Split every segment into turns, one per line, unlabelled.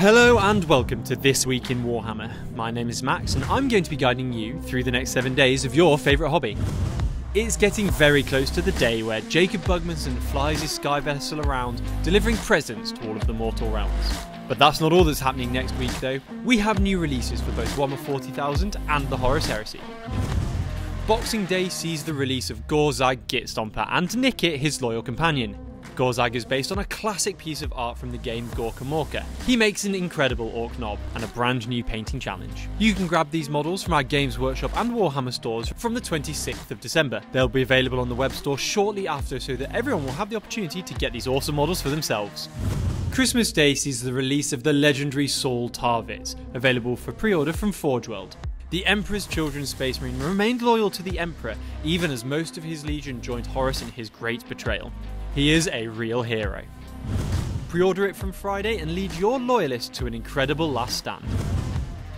Hello and welcome to This Week in Warhammer. My name is Max and I'm going to be guiding you through the next seven days of your favourite hobby. It's getting very close to the day where Jacob Bugmanson flies his sky vessel around, delivering presents to all of the mortal realms. But that's not all that's happening next week though. We have new releases for both Warhammer 40,000 and the Horus Heresy. Boxing Day sees the release of Gorzag Gitstomper and Nickit, his loyal companion. Gorzag is based on a classic piece of art from the game Gorkamorka. He makes an incredible Ork Nob and a brand new painting challenge. You can grab these models from our Games Workshop and Warhammer stores from the 26th of December. They'll be available on the web store shortly after so that everyone will have the opportunity to get these awesome models for themselves. Christmas Day sees the release of the legendary Saul Tarvitz, available for pre-order from Forge World. The Emperor's Children's Space Marine remained loyal to the Emperor, even as most of his legion joined Horus in his great betrayal. He is a real hero. Pre order it from Friday and lead your loyalists to an incredible last stand.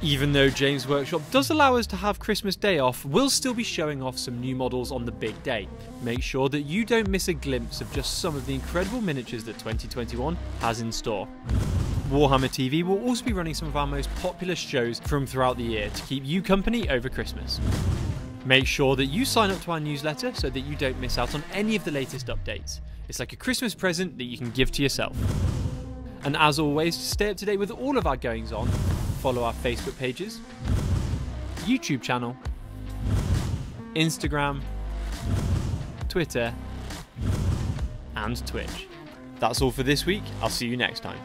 Even though Games Workshop does allow us to have Christmas Day off, we'll still be showing off some new models on the big day. Make sure that you don't miss a glimpse of just some of the incredible miniatures that 2021 has in store. Warhammer TV will also be running some of our most popular shows from throughout the year to keep you company over Christmas. Make sure that you sign up to our newsletter so that you don't miss out on any of the latest updates. It's like a Christmas present that you can give to yourself. And as always, stay up to date with all of our goings on, follow our Facebook pages, YouTube channel, Instagram, Twitter, and Twitch. That's all for this week. I'll see you next time.